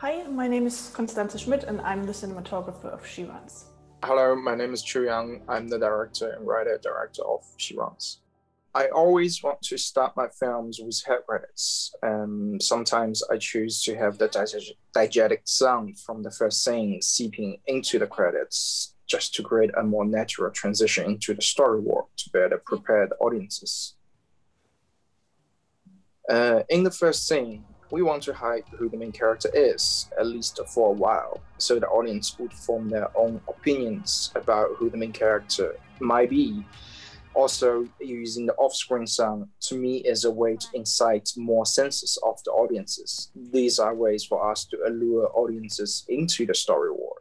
Hi, my name is Constance Schmitt and I'm the cinematographer of She Runs. Hello, my name is Qiu Yang. I'm the director and writer-director of She Runs. I always want to start my films with head credits. Um, sometimes I choose to have the diegetic sound from the first scene seeping into the credits just to create a more natural transition into the story world to better prepare the audiences. Uh, in the first scene, we want to hide who the main character is, at least for a while, so the audience would form their own opinions about who the main character might be. Also, using the off-screen sound to me is a way to incite more senses of the audiences. These are ways for us to allure audiences into the story world.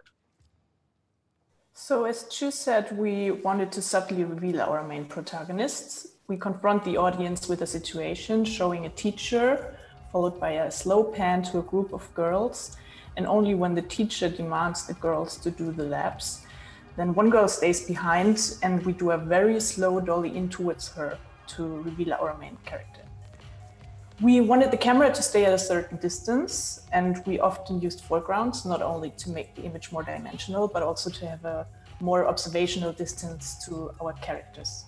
So, as Qiu said, we wanted to subtly reveal our main protagonists. We confront the audience with a situation showing a teacher followed by a slow pan to a group of girls. And only when the teacher demands the girls to do the laps, then one girl stays behind and we do a very slow dolly in towards her to reveal our main character. We wanted the camera to stay at a certain distance and we often used foregrounds, not only to make the image more dimensional, but also to have a more observational distance to our characters.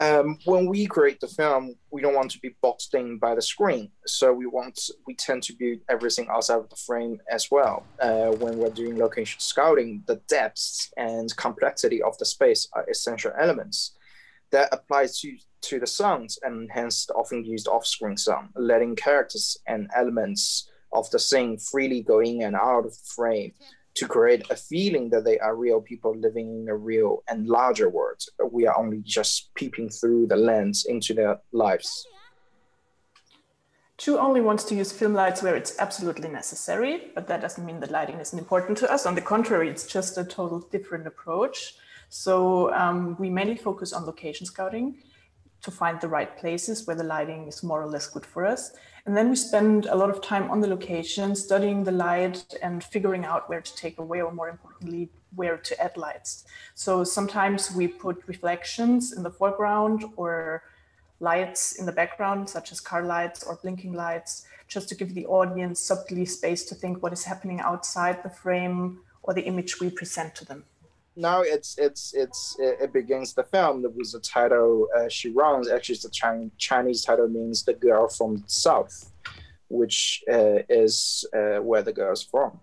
Um, when we create the film, we don't want to be boxed in by the screen, so we want we tend to build everything outside of the frame as well. Uh, when we're doing location scouting, the depths and complexity of the space are essential elements that applies to to the sounds and hence the often used off-screen sound, letting characters and elements of the scene freely go in and out of the frame to create a feeling that they are real people living in a real and larger world. We are only just peeping through the lens into their lives. Qiu only wants to use film lights where it's absolutely necessary, but that doesn't mean that lighting isn't important to us. On the contrary, it's just a total different approach. So um, we mainly focus on location scouting to find the right places where the lighting is more or less good for us. And then we spend a lot of time on the location, studying the light and figuring out where to take away, or more importantly, where to add lights. So sometimes we put reflections in the foreground or lights in the background, such as car lights or blinking lights, just to give the audience subtly space to think what is happening outside the frame or the image we present to them now it's it's it's it begins the film with the title uh, she runs actually the Chinese, Chinese title means the girl from the south which uh, is uh, where the girl's from